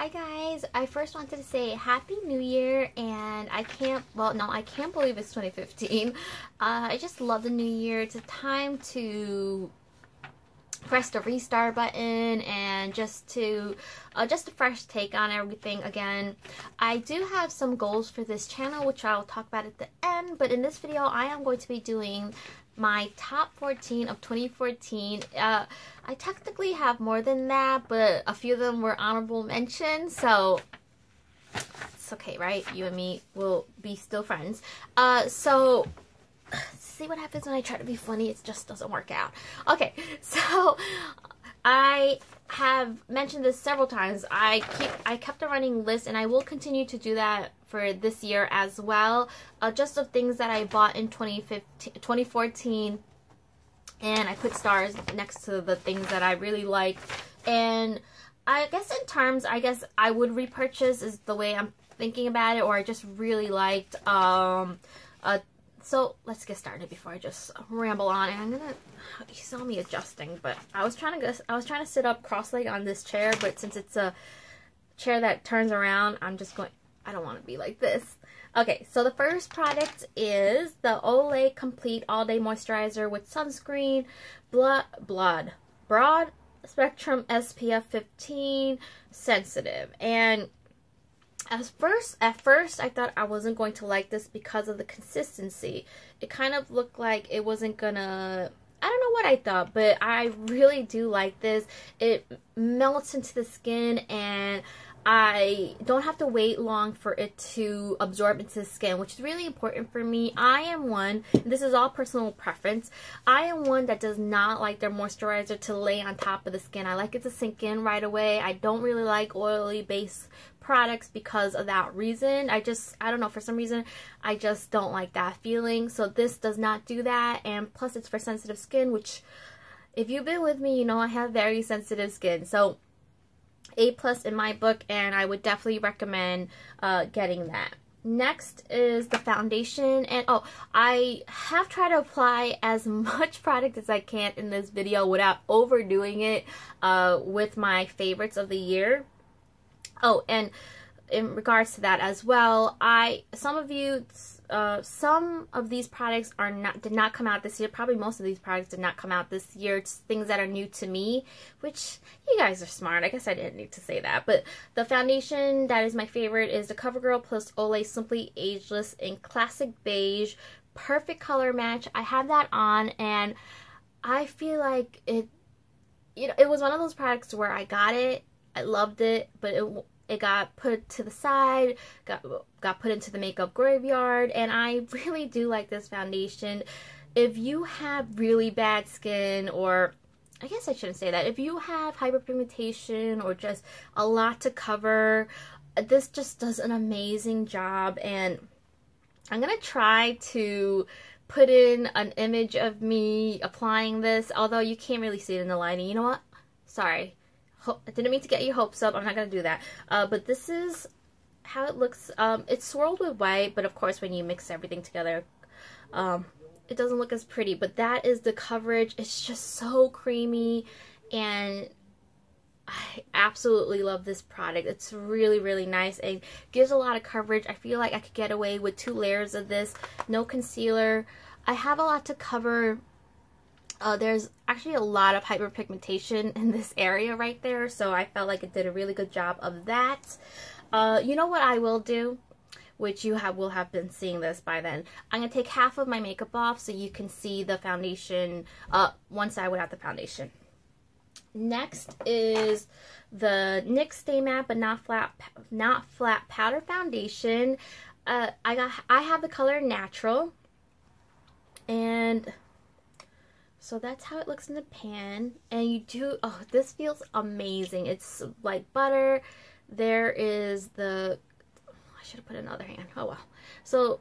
Hi guys, I first wanted to say Happy New Year and I can't, well no, I can't believe it's 2015. Uh, I just love the new year. It's a time to press the restart button and just to uh, just a fresh take on everything again I do have some goals for this channel which I'll talk about at the end but in this video I am going to be doing my top 14 of 2014. Uh, I technically have more than that, but a few of them were honorable mentions, so it's okay, right? You and me will be still friends. Uh, so see what happens when I try to be funny. It just doesn't work out. Okay, so I have mentioned this several times. I keep I kept a running list and I will continue to do that for this year as well. Uh, just of things that I bought in 2015, 2014 and I put stars next to the things that I really like. And I guess in terms, I guess I would repurchase is the way I'm thinking about it or I just really liked um, uh, so let's get started before I just ramble on. And I'm gonna, you saw me adjusting, but I was trying to go, I was trying to sit up cross-legged on this chair, but since it's a chair that turns around, I'm just going, I don't want to be like this. Okay, so the first product is the Olay Complete All Day Moisturizer with sunscreen, blood, blood, broad spectrum SPF 15, sensitive, and at first at first I thought I wasn't going to like this because of the consistency. It kind of looked like it wasn't gonna I don't know what I thought, but I really do like this. It melts into the skin and I don't have to wait long for it to absorb into the skin, which is really important for me. I am one, this is all personal preference, I am one that does not like their moisturizer to lay on top of the skin. I like it to sink in right away. I don't really like oily base products because of that reason. I just, I don't know, for some reason, I just don't like that feeling. So this does not do that. And plus it's for sensitive skin, which if you've been with me, you know I have very sensitive skin. So a plus in my book and I would definitely recommend uh, getting that. Next is the foundation and oh I have tried to apply as much product as I can in this video without overdoing it uh, with my favorites of the year. Oh and in regards to that as well, I some of you uh, some of these products are not did not come out this year. Probably most of these products did not come out this year. It's things that are new to me, which you guys are smart. I guess I didn't need to say that. But the foundation that is my favorite is the CoverGirl Plus Olay Simply Ageless in Classic Beige. Perfect color match. I have that on and I feel like it you know, it was one of those products where I got it, I loved it, but it it got put to the side, got got put into the makeup graveyard, and I really do like this foundation. If you have really bad skin or I guess I shouldn't say that. If you have hyperpigmentation or just a lot to cover, this just does an amazing job and I'm going to try to put in an image of me applying this, although you can't really see it in the lighting. You know what? Sorry. I didn't mean to get your hopes up. I'm not going to do that. Uh, but this is how it looks. Um, it's swirled with white, but of course when you mix everything together, um, it doesn't look as pretty. But that is the coverage. It's just so creamy and I absolutely love this product. It's really, really nice and gives a lot of coverage. I feel like I could get away with two layers of this. No concealer. I have a lot to cover uh, there's actually a lot of hyperpigmentation in this area right there, so I felt like it did a really good job of that. Uh, you know what I will do? Which you have will have been seeing this by then. I'm going to take half of my makeup off so you can see the foundation, uh, one side without the foundation. Next is the NYX Stay Matte but not flat, not flat powder foundation. Uh, I got I have the color natural, and so that's how it looks in the pan. And you do, oh, this feels amazing. It's like butter. There is the, I should have put another hand. Oh, well. So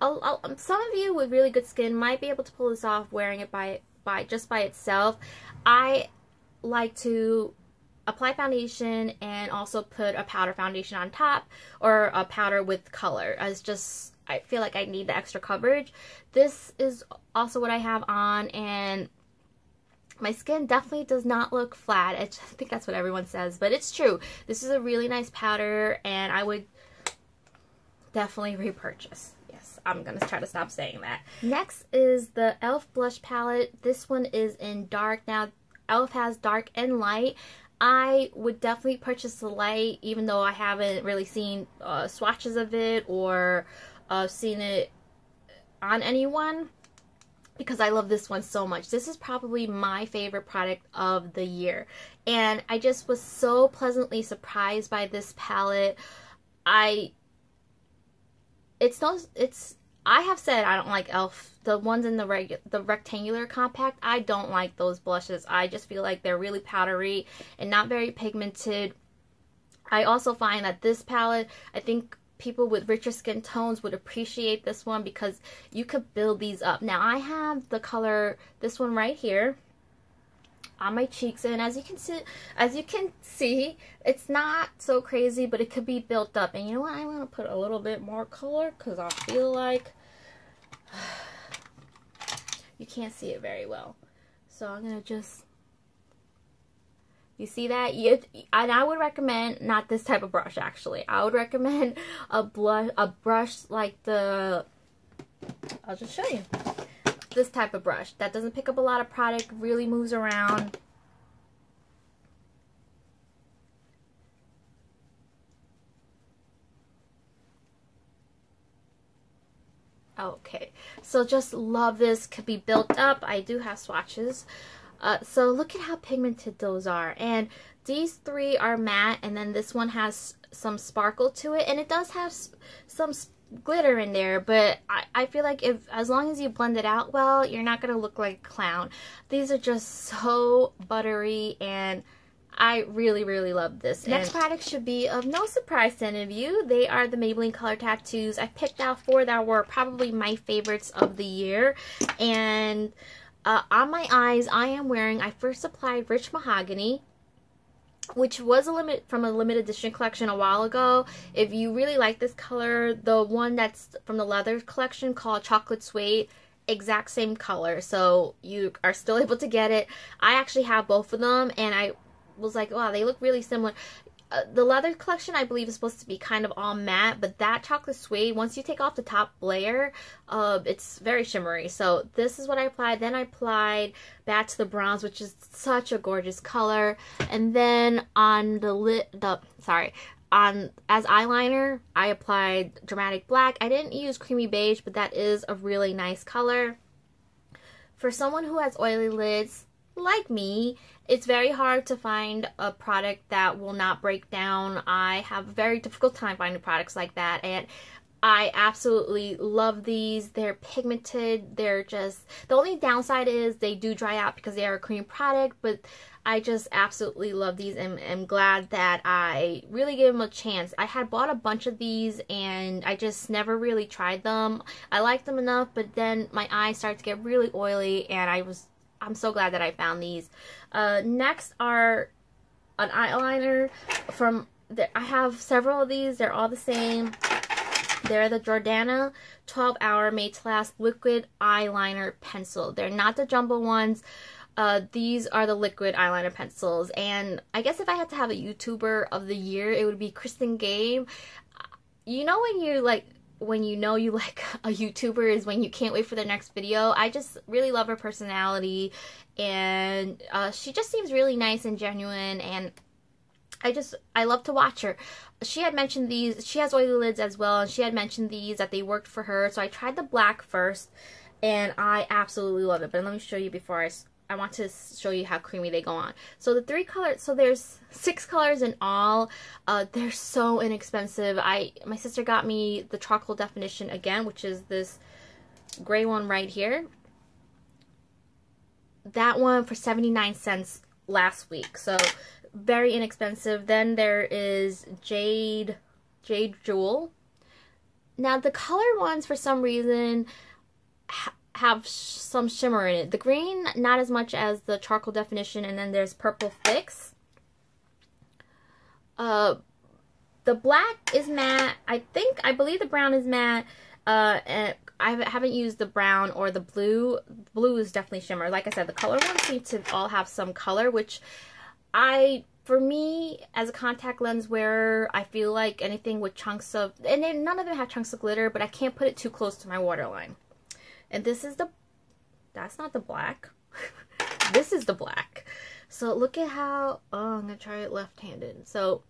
I'll, I'll, um, some of you with really good skin might be able to pull this off wearing it by, by just by itself. I like to apply foundation and also put a powder foundation on top or a powder with color as just I feel like I need the extra coverage. This is also what I have on and my skin definitely does not look flat. I think that's what everyone says, but it's true. This is a really nice powder, and I would definitely repurchase. Yes, I'm going to try to stop saying that. Next is the e.l.f. blush palette. This one is in dark. Now, e.l.f. has dark and light. I would definitely purchase the light, even though I haven't really seen uh, swatches of it or uh, seen it on anyone because I love this one so much. This is probably my favorite product of the year. And I just was so pleasantly surprised by this palette. I it's no it's I have said I don't like elf the ones in the reg the rectangular compact I don't like those blushes I just feel like they're really powdery and not very pigmented I also find that this palette I think people with richer skin tones would appreciate this one because you could build these up. Now I have the color this one right here on my cheeks. And as you can see as you can see it's not so crazy but it could be built up. And you know what? I'm gonna put a little bit more color because I feel like you can't see it very well. So I'm gonna just you see that? You, and I would recommend not this type of brush actually. I would recommend a blush a brush like the I'll just show you this type of brush that doesn't pick up a lot of product, really moves around. Okay, so just love this, could be built up. I do have swatches. Uh, so look at how pigmented those are. And these three are matte, and then this one has some sparkle to it. And it does have some glitter in there but I, I feel like if as long as you blend it out well you're not gonna look like a clown these are just so buttery and I really, really love this. Next product should be of no surprise to any of you. They are the Maybelline Color Tattoos. I picked out four that were probably my favorites of the year. And uh, on my eyes, I am wearing, I first applied Rich Mahogany which was a limit from a limited edition collection a while ago. If you really like this color, the one that's from the leather collection called Chocolate Suede, exact same color. So you are still able to get it. I actually have both of them and I was like, wow, they look really similar. Uh, the leather collection I believe is supposed to be kind of all matte, but that chocolate suede, once you take off the top layer, uh, it's very shimmery. So this is what I applied. Then I applied back to the bronze, which is such a gorgeous color. And then on the lip, the sorry, on as eyeliner, I applied Dramatic Black. I didn't use Creamy Beige, but that is a really nice color. For someone who has oily lids, like me, it's very hard to find a product that will not break down. I have a very difficult time finding products like that and I absolutely love these. They're pigmented. They're just, the only downside is they do dry out because they are a cream product, but I just absolutely love these and am glad that I really gave them a chance. I had bought a bunch of these and I just never really tried them. I liked them enough, but then my eyes started to get really oily and I was I'm so glad that I found these. Uh, next are an eyeliner from, the, I have several of these. They're all the same. They're the Jordana 12 Hour Made to Last Liquid Eyeliner Pencil. They're not the jumbo ones. Uh, these are the liquid eyeliner pencils. And I guess if I had to have a YouTuber of the year, it would be Kristin Gehm. You know when you like when you know you like a YouTuber is when you can't wait for their next video. I just really love her personality and uh, she just seems really nice and genuine and I just I love to watch her. She had mentioned these. She has oily lids as well, and she had mentioned these that they worked for her. So I tried the black first, and I absolutely love it. But let me show you before I I want to show you how creamy they go on. So the three colors, so there's six colors in all. Uh, they're so inexpensive. I My sister got me the charcoal definition again, which is this gray one right here. That one for 79 cents last week. So very inexpensive. Then there is Jade, Jade Jewel. Now the color ones for some reason have sh some shimmer in it. The green, not as much as the charcoal definition, and then there's purple fix. Uh, the black is matte. I think, I believe the brown is matte. Uh, and I haven't used the brown or the blue. Blue is definitely shimmer. Like I said, the color ones seem to all have some color, which I for me, as a contact lens wearer, I feel like anything with chunks of, and none of them have chunks of glitter, but I can't put it too close to my waterline. And this is the, that's not the black. this is the black. So look at how, oh, I'm going to try it left-handed. So,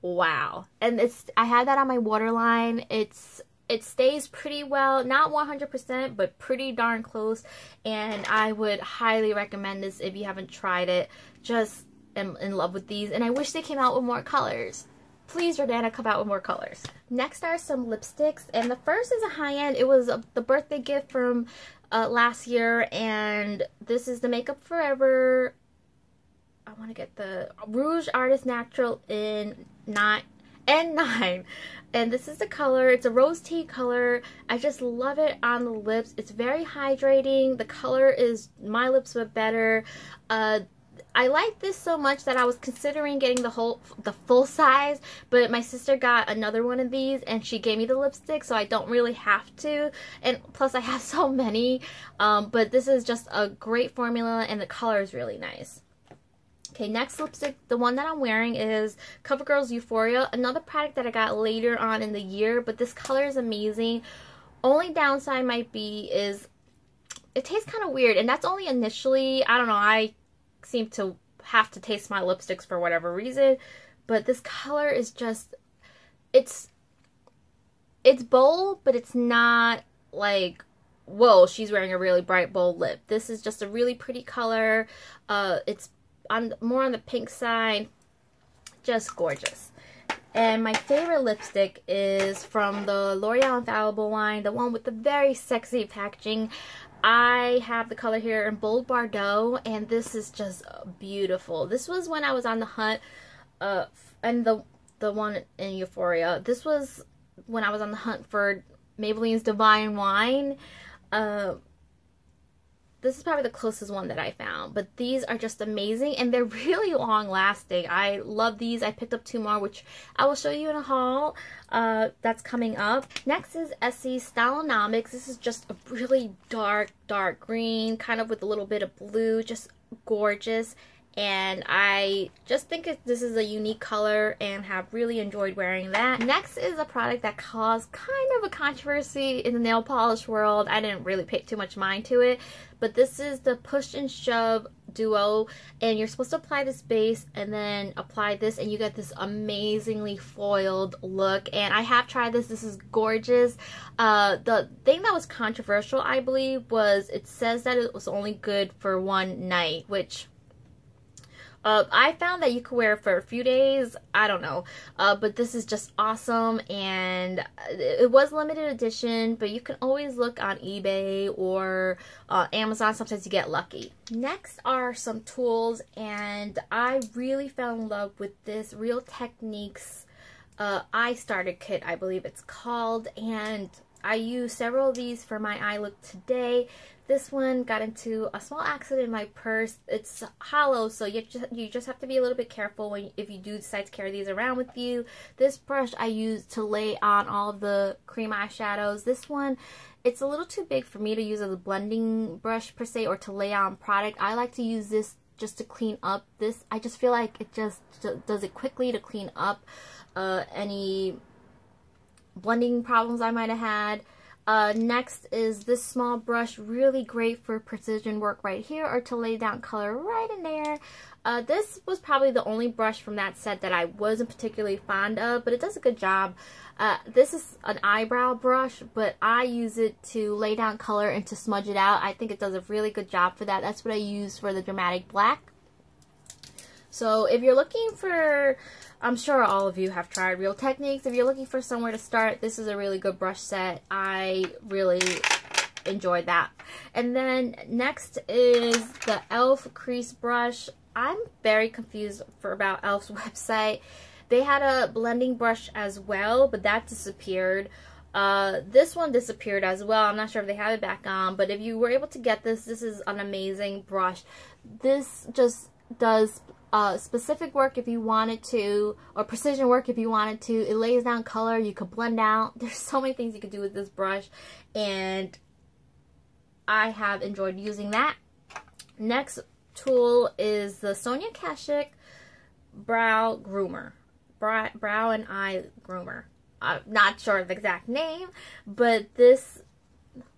wow. And it's, I had that on my waterline. It's it stays pretty well not 100% but pretty darn close and I would highly recommend this if you haven't tried it just am in love with these and I wish they came out with more colors please Jordana come out with more colors. Next are some lipsticks and the first is a high-end. It was a, the birthday gift from uh, last year and this is the Makeup Forever. I want to get the Rouge Artist Natural in not N9 and this is the color. It's a rose tea color. I just love it on the lips. It's very hydrating. The color is my lips but better. Uh, I like this so much that I was considering getting the whole the full size but my sister got another one of these and she gave me the lipstick so I don't really have to and plus I have so many um, but this is just a great formula and the color is really nice Okay, next lipstick, the one that I'm wearing is CoverGirl's Euphoria, another product that I got later on in the year, but this color is amazing. Only downside might be is it tastes kind of weird, and that's only initially, I don't know, I seem to have to taste my lipsticks for whatever reason, but this color is just, it's, it's bold, but it's not like whoa, she's wearing a really bright, bold lip. This is just a really pretty color. Uh, it's on more on the pink side. Just gorgeous. And my favorite lipstick is from the L'Oreal Infallible line, the one with the very sexy packaging. I have the color here in Bold Bordeaux, and this is just beautiful. This was when I was on the hunt, uh, and the the one in Euphoria. This was when I was on the hunt for Maybelline's Divine Wine. Uh, this is probably the closest one that I found, but these are just amazing and they're really long lasting. I love these. I picked up two more, which I will show you in a haul uh, that's coming up. Next is Essie Stylenomics. This is just a really dark, dark green, kind of with a little bit of blue, just gorgeous and I just think this is a unique color and have really enjoyed wearing that. Next is a product that caused kind of a controversy in the nail polish world. I didn't really pay too much mind to it, but this is the Push and Shove Duo and you're supposed to apply this base and then apply this and you get this amazingly foiled look and I have tried this this is gorgeous uh, the thing that was controversial I believe was it says that it was only good for one night which uh, I found that you could wear it for a few days. I don't know. Uh, but this is just awesome. And it was limited edition, but you can always look on eBay or uh, Amazon. Sometimes you get lucky. Next are some tools. And I really fell in love with this Real Techniques uh, eye starter kit, I believe it's called. And I use several of these for my eye look today. This one got into a small accident in my purse. It's hollow, so you just, you just have to be a little bit careful when if you do decide to carry these around with you. This brush I use to lay on all the cream eyeshadows. This one, it's a little too big for me to use as a blending brush per se or to lay on product. I like to use this just to clean up this. I just feel like it just does it quickly to clean up uh, any blending problems I might have had. Uh, next is this small brush, really great for precision work right here or to lay down color right in there. Uh, this was probably the only brush from that set that I wasn't particularly fond of, but it does a good job. Uh, this is an eyebrow brush, but I use it to lay down color and to smudge it out. I think it does a really good job for that. That's what I use for the Dramatic Black. So if you're looking for, I'm sure all of you have tried Real Techniques. If you're looking for somewhere to start, this is a really good brush set. I really enjoyed that. And then next is the e.l.f. crease brush. I'm very confused for about e.l.f.'s website. They had a blending brush as well, but that disappeared. Uh, this one disappeared as well. I'm not sure if they have it back on, but if you were able to get this, this is an amazing brush. This just does uh, specific work if you wanted to, or precision work if you wanted to. It lays down color. You could blend out. There's so many things you could do with this brush, and I have enjoyed using that. Next tool is the Sonia Kashuk Brow Groomer. Brow, brow and Eye Groomer. I'm not sure of the exact name, but this,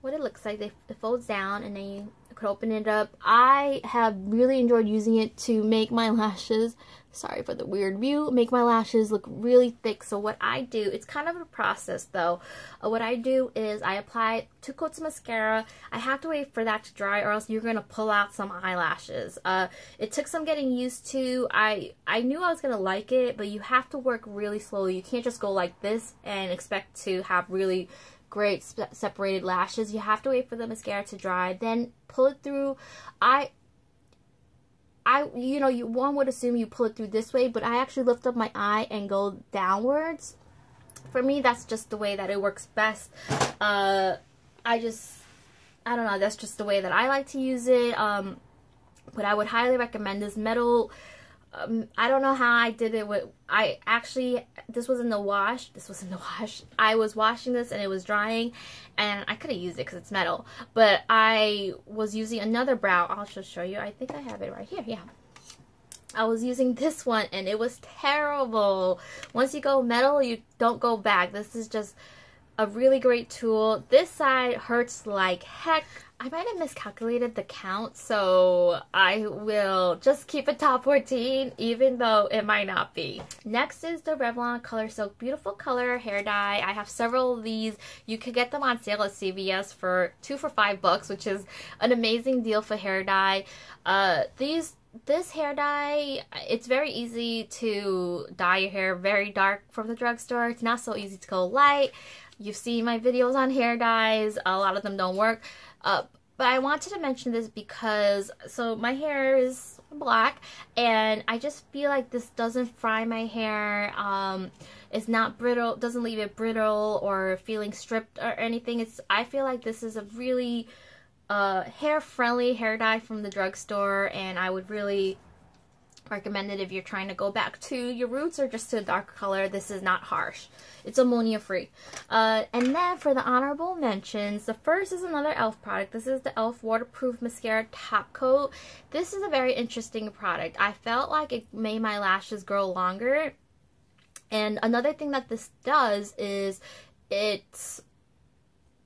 what it looks like, it folds down and then you could open it up. I have really enjoyed using it to make my lashes, sorry for the weird view, make my lashes look really thick. So what I do, it's kind of a process though. Uh, what I do is I apply two coats of mascara. I have to wait for that to dry or else you're going to pull out some eyelashes. Uh, it took some getting used to. I, I knew I was going to like it, but you have to work really slowly. You can't just go like this and expect to have really great separated lashes. You have to wait for the mascara to dry, then pull it through. I I, you know, you one would assume you pull it through this way, but I actually lift up my eye and go downwards. For me, that's just the way that it works best. Uh, I just, I don't know, that's just the way that I like to use it. Um, but I would highly recommend this metal um, I don't know how I did it with, I actually, this was in the wash, this was in the wash, I was washing this and it was drying, and I could have used it because it's metal, but I was using another brow, I'll just show you, I think I have it right here, yeah. I was using this one and it was terrible. Once you go metal, you don't go back. This is just a really great tool. This side hurts like heck. I might have miscalculated the count, so I will just keep it top 14, even though it might not be. Next is the Revlon Color Silk Beautiful Color Hair Dye. I have several of these. You could get them on sale at CVS for two for five bucks, which is an amazing deal for hair dye. Uh, these this hair dye, it's very easy to dye your hair very dark from the drugstore. It's not so easy to go light. You've seen my videos on hair dyes. A lot of them don't work. But I wanted to mention this because, so my hair is black and I just feel like this doesn't fry my hair. Um, it's not brittle, doesn't leave it brittle or feeling stripped or anything. It's I feel like this is a really uh, hair friendly hair dye from the drugstore and I would really recommended if you're trying to go back to your roots or just to a darker color. This is not harsh. It's ammonia free. Uh, and then for the honorable mentions, the first is another e.l.f. product. This is the e.l.f. Waterproof Mascara Top Coat. This is a very interesting product. I felt like it made my lashes grow longer. And another thing that this does is it's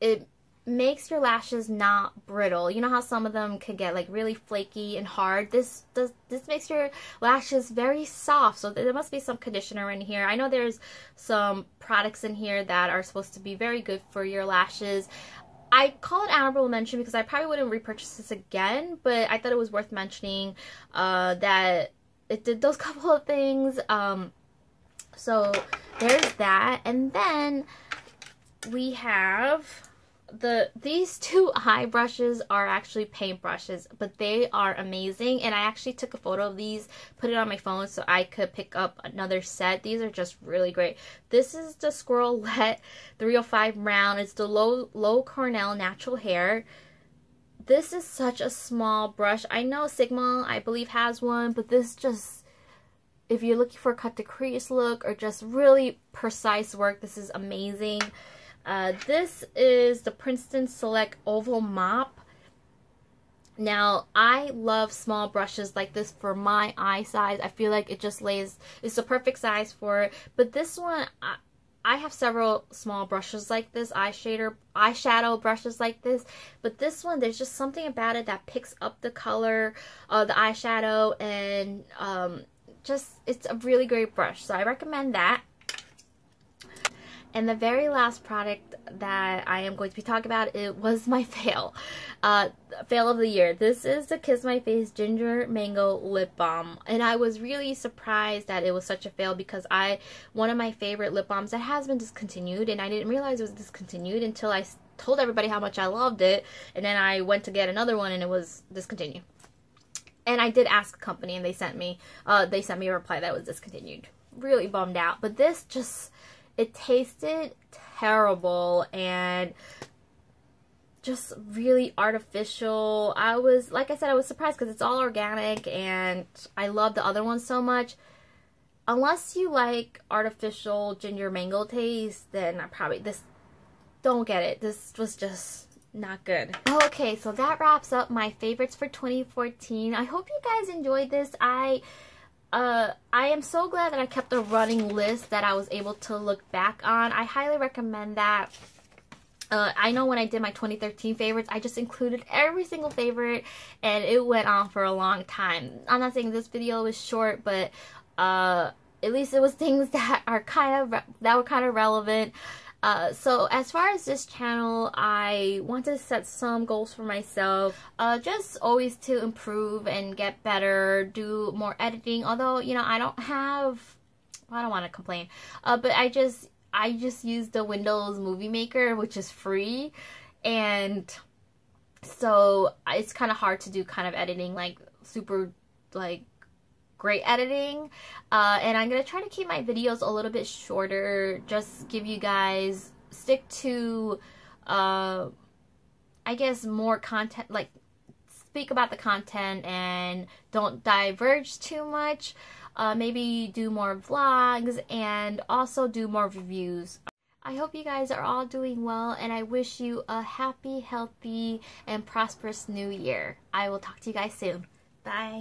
it makes your lashes not brittle. You know how some of them can get like really flaky and hard. This does this makes your lashes very soft. So there must be some conditioner in here. I know there's some products in here that are supposed to be very good for your lashes. I call it honorable mention because I probably wouldn't repurchase this again, but I thought it was worth mentioning uh, that it did those couple of things. Um, so there's that. And then we have the these two eye brushes are actually paint brushes but they are amazing. And I actually took a photo of these put it on my phone so I could pick up another set. These are just really great. This is the Squirrelette 305 round. It's the low Loew Cornell natural hair. This is such a small brush. I know Sigma I believe has one but this just if you're looking for a cut to crease look or just really precise work this is amazing uh, this is the Princeton Select Oval Mop. Now, I love small brushes like this for my eye size. I feel like it just lays, it's the perfect size for it. But this one, I, I have several small brushes like this, eyeshadow, eyeshadow brushes like this, but this one, there's just something about it that picks up the color of the eyeshadow and um, just, it's a really great brush. So I recommend that. And the very last product that I am going to be talking about, it was my fail. Uh, fail of the year. This is the Kiss My Face Ginger Mango Lip Balm. And I was really surprised that it was such a fail because I, one of my favorite lip balms that has been discontinued and I didn't realize it was discontinued until I told everybody how much I loved it. And then I went to get another one and it was discontinued. And I did ask company and they sent me, uh, they sent me a reply that was discontinued. Really bummed out. But this just it tasted terrible and just really artificial. I was, like I said, I was surprised because it's all organic and I love the other ones so much. Unless you like artificial ginger mango taste, then I probably, this, don't get it. This was just not good. Okay, so that wraps up my favorites for 2014. I hope you guys enjoyed this. I uh, I am so glad that I kept a running list that I was able to look back on. I highly recommend that. Uh, I know when I did my 2013 favorites, I just included every single favorite and it went on for a long time. I'm not saying this video was short, but uh, at least it was things that are kind of that were kind of relevant. Uh, so as far as this channel, I want to set some goals for myself. Uh, just always to improve and get better, do more editing. Although, you know, I don't have, I don't want to complain. Uh, but I just, I just use the Windows Movie Maker, which is free. And so it's kind of hard to do kind of editing, like super, like great editing. Uh, and I'm going to try to keep my videos a little bit shorter, just give you guys, stick to, uh, I guess, more content, like, speak about the content and don't diverge too much. Uh, maybe do more vlogs and also do more reviews. I hope you guys are all doing well and I wish you a happy, healthy, and prosperous new year. I will talk to you guys soon. Bye.